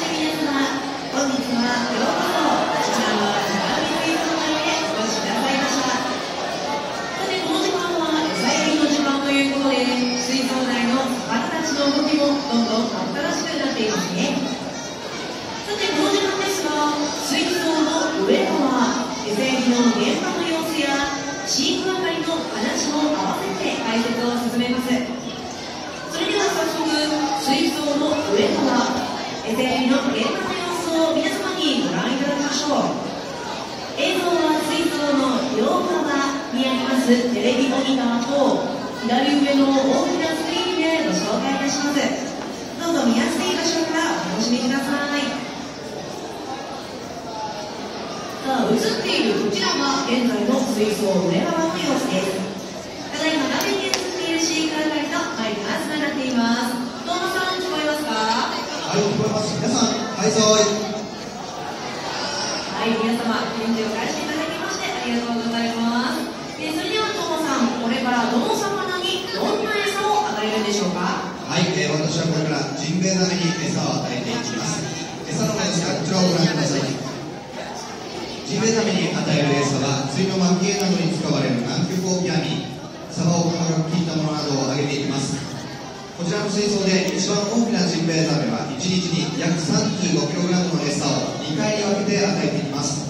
水槽内へお越しくださ。て、この時間は餌やりの時間ということで、水槽内の魚たちの動きもどんどん新しくなっていますね。ますテレビモニターと左上の大きなスクリーンでご紹介いたします。どうぞ見やすい場所からお楽しみください。さあ、映っているこちらが現在の水槽上側の様子です。ただいま画面に映っている飼育係とマイクがつながっています。どうもさん聞こえますか？はい、聞こえます。皆さん、はい、ぞい。はい、皆様、返事を返していただきましてありがとうございます。えーそれでは、ともさん、これからどの魚にどんな餌を与えるんでしょうか？はい、えー私はこれからジンベエザメに餌を与えていきます。餌の様子がこちらをご覧ください。ジンベエザメに与える餌は、水の末系などに使われる南極オキアミ、サバを細かく切ったものなどをあげていきます。こちらの水槽で一番大きなジンベエザメは1日に約 35kg の餌を2回に分けて与えていきます。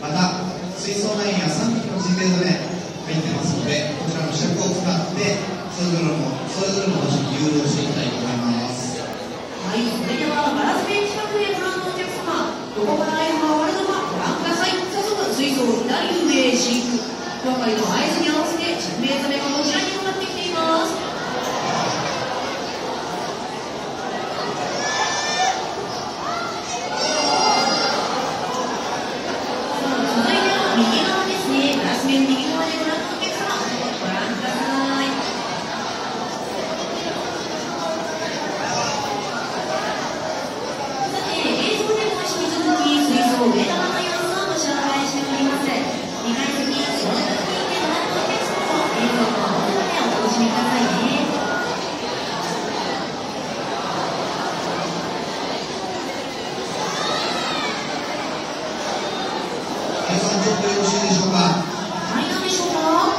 また、水槽内には3匹のジンベエザメ入ってますので、こちらの尺を使って、それぞれの、それぞれの場所に誘導していきたいと思います。はい、それでは、ガラスペン近くへご覧のお客様、どこから絵が終わるのかご覧ください。早速、水槽左上へ飼育。係の合図に合わせて、ジンベ皆さん、ちょっとよろしい。でしょうかはい、どうでしょうか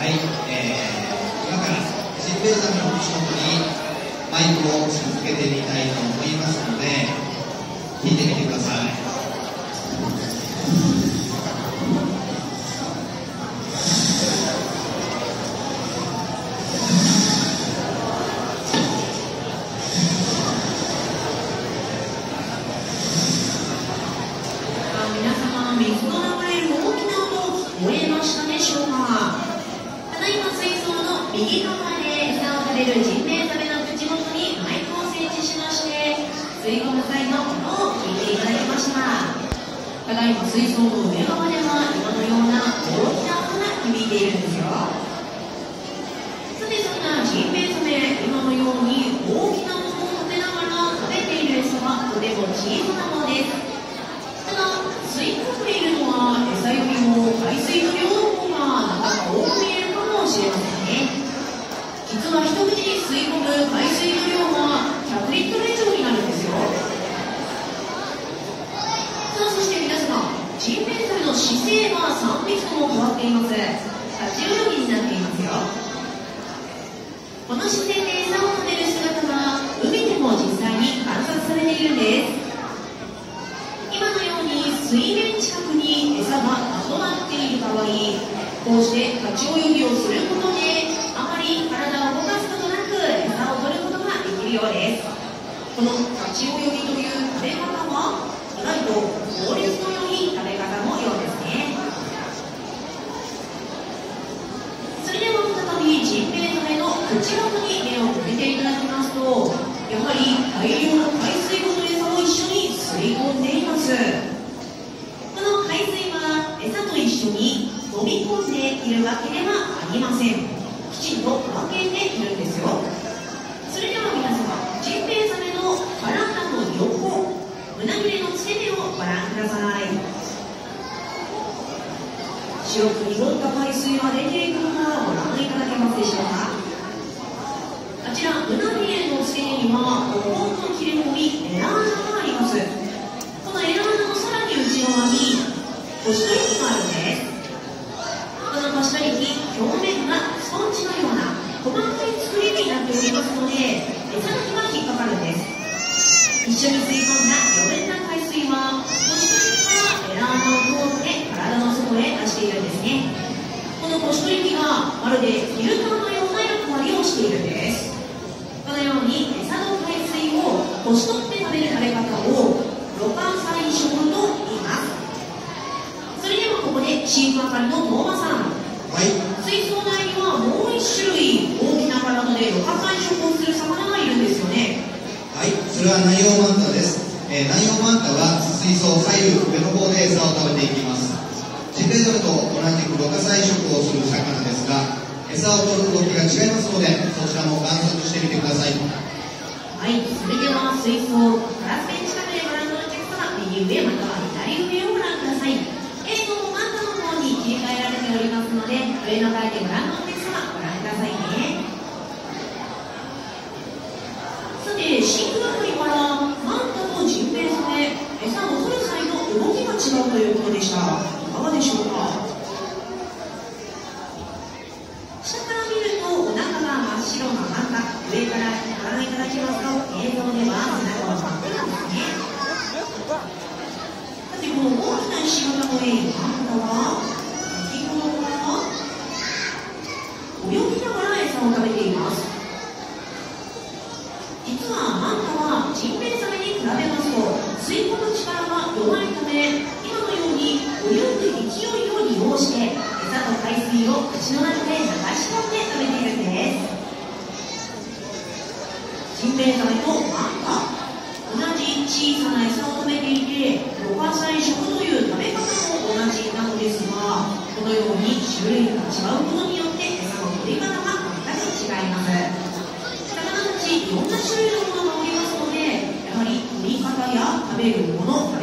はい、えー、今からジンベエザメの口元にマイクを続けてみたい。と思い。ますので、聞い。てみてください。吸い込む際の音を聞いていただきました。ただいま水槽の上側では今のような大きな音が響いているんですよ。さてそんなジンベエザメ、今のように大きな音を立てながら食べている餌はとても小さなものです。ただ、吸い込んでいるのは餌よりも海水の量の方がなんだか多く見えるかもしれませんね。実は一口に吸い込む海水の量は100リットル以上になるんですよ。さあ、そして皆様、ジンベエザメの姿勢は3匹とも変わっています。立ち泳ぎになっていますよ。この姿勢で餌を食べる姿は海でも実際に観察されているんです。今のように水面近くに餌がまとまっている場合こうして立ち泳ぎをすることであまり体を動かすことなく餌を取ることができるようですこの立ち泳ぎという食べ方は意外と効率の良い食べ方のようですねそれでは再びジンベエザメの口元に目を向けていただきますとやはり大量の海水ごと餌を一緒に吸い込んでいますこの海水は餌と一緒に飲み込んでいるわけではありませんきちんと分けているんですよそれでは皆様ジンベエザメの体の横胸びれの付け根をご覧ください白く濁った海水が出ているのがご覧いただけますでしょうか？あちら胸びれの付け根には5本の切れ込みエラーがあります。このエラードのさらに内側にコシトリキがあるんですこのコシトリキ表面がスポンジのような細かい作りになっておりますので餌の日が引っかかるんです。一緒に吸い込んだ余分な海水は体の外へ出しているんですね。このコシトリキがまるでフィルターのような役割をしているんです。このように餌の海水をこし取って食べる食べ方をろ過菜食と言います。それではここで飼育係の東馬さん。はい。水槽内にはもう一種類大きな体でろ過菜食をする魚がいるんですよね。はい。それはナイオウマンタです、えー、ナイオウマンタは水槽左右上の方で餌を食べていきます。ジンベエザメと同じくろ過菜食をする魚ですが餌を取る動きが違いますのでそちらも観察してみてください。はいそれでは水槽ガラスペン近くでご覧のお客様右上または左上をご覧ください。映像もマンタの方に切り替えられておりますので上の階でご覧のお客様ご覧くださいね。さて飼育係からマ餌を取る際の動きが違うということでした。いかがでしょうか？下から見るとお腹が真っ白なマンタ上からご覧いただきますと映像では背中は真っ赤なんですね。さてこの大きな石型の絵マンタは先ほどから泳ぎながら餌を食べています実はマンタはジンベエザメに比べますと吸い込む力が弱いため今のように泳ぐ勢いを利用して餌と海水を口の中で流し込んで食べているんです。ジンベエザメとマンタ同じ小さな餌を食べていてろ過菜食という食べ方も同じなのですがこのように種類が違うことによって餌の取り方が全く違います。魚たちいろんな種類のものがおりますのでやはり取り方や食べるもの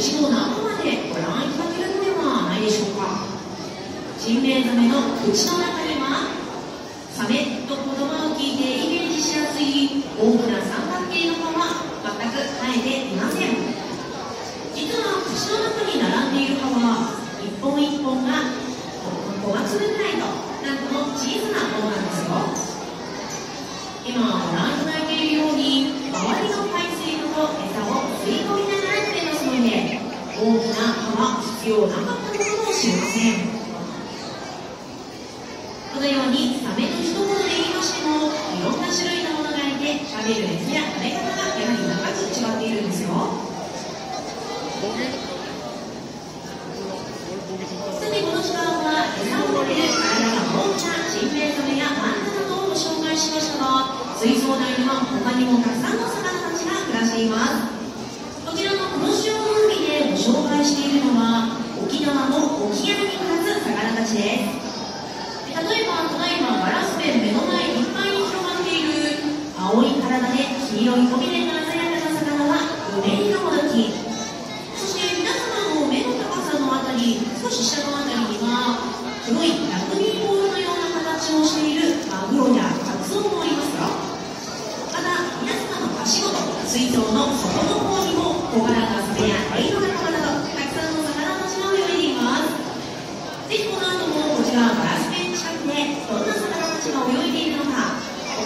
1の中までご覧いただけるのではないでしょうか？ジンベエザメの口の中にはサメと言葉を聞いてイメージしやすい大きな三角形の葉は全く生えていません。実は口の中に並んでいる葉は一本一本が5月ぐらいのなんとも小さなものなんですよ。今ご覧いただいてるように周りの海水のと餌を大きな歯は必要なかったのかもしれません。このようにサメの一言で言いましてもいろんな種類のものがいて食べる餌や食べ方がやはり長く違っているんですよ。さてこの時間は餌を食べる体が大きなジンベエザメやマンタなどをご紹介しましたが水槽内には他にもたくさんの魚たちが暮らしています。こちらの黒潮の紹介しているのは沖縄の沖合に暮らす魚たちです。例えばただいまガラスペン目の前いっぱいに広がっている青い体で黄色い尾びれが鮮やかな魚は梅色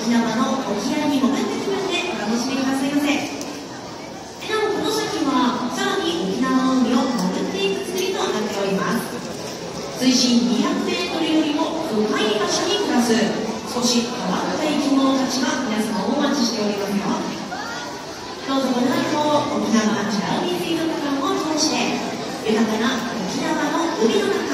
沖縄の沖合に潜って気分でお楽しみくださいませ。なおこの先はさらに沖縄の海を潜っていく作りとなっております。水深200メートルよりも深い場所に暮らす少し変わった生き物たちが皆様をお待ちしておりますよ。どうぞこの後沖縄美ら海水族館を通して豊かな沖縄の海の中